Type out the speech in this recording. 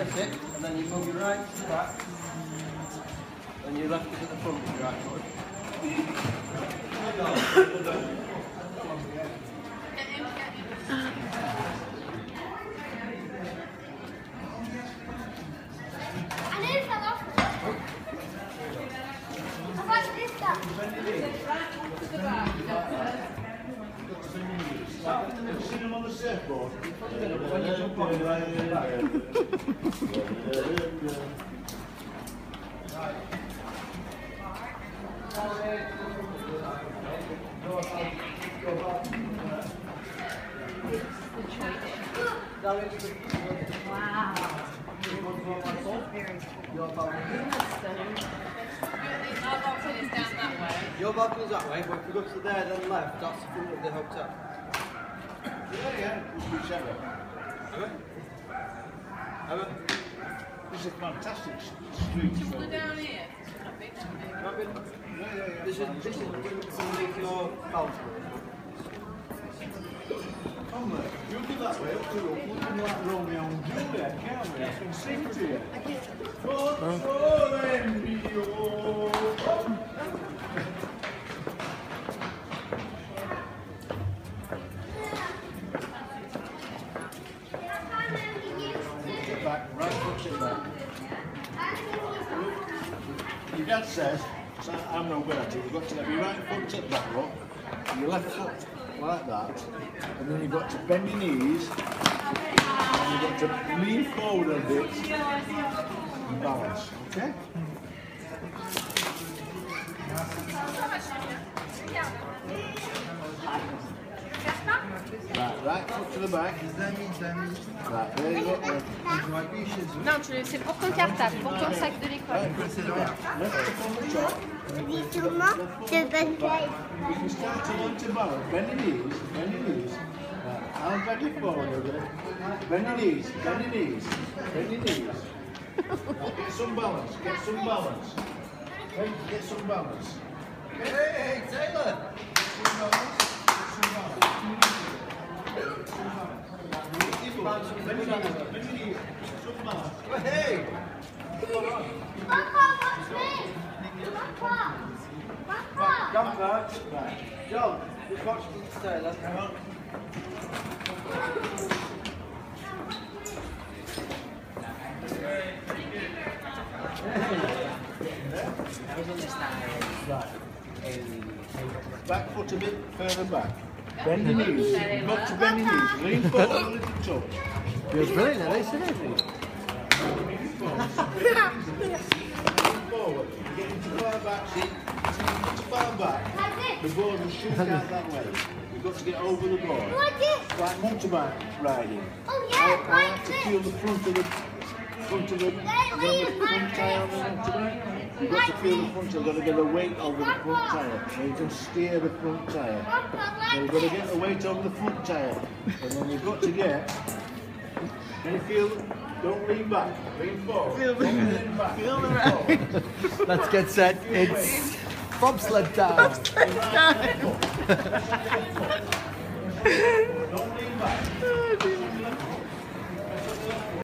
that's it. And then you move your right to the back. And your left is at the front with your right foot. I nearly fell off. I like this stuff. Seen him on the surfboard? When you jump on, you to the back. Your that way, but if you go to there, then left, that's the front of the hotel. This is a fantastic street. Not big down here. This is, is underneath your balcony. Come there. You go that way up to the looking like Romeo and Juliet, can't we? I can sing to you. Consolendio. Get back, Your dad says, so I'm no good at it, you've got to have your right foot tip back up, your left foot like that, and then you've got to bend your knees, and you've got to lean forward a bit. And balance, okay? Right, right foot to the back. Right, there you go. Non, tu c'est pour ton cartable, pour ton sac de l'école. Left foot on the top. Sûrement, je vais If you start to learn to balance, bend your knees, bend your knees. I'll bend you forward a bit. Bend your knees, bend your knees, bend your knees. Get some balance, get some balance. Hey, get some balance. Hey, hey, Taylor! Get some balance, get some balance. Hey! Papa, watch me. Papa. John, just watch this Taylor. Come on. Right. Back foot a bit further back. Bend your knees. You've got to bend your knees. Lean forward a little touch. You're brilliant at this, isn't it? Lean forward. Get into far back. See, into far back. Like The this. board will shoot out that way. You've got to get over the board. Like this. Like motorbike riding. Oh yeah, I like like to this. feel the front of the front of the, the front tire on the motorbike. You've got to feel the front. You've got to get the weight over the front tire. So you can steer the front tire. So you've got to get the weight over the front tire. And then you've got to get. Can you feel? Don't lean back. Lean forward. Feel the lean back. Feel the Let's get set. It's bobsled time. Don't lean back. Oh,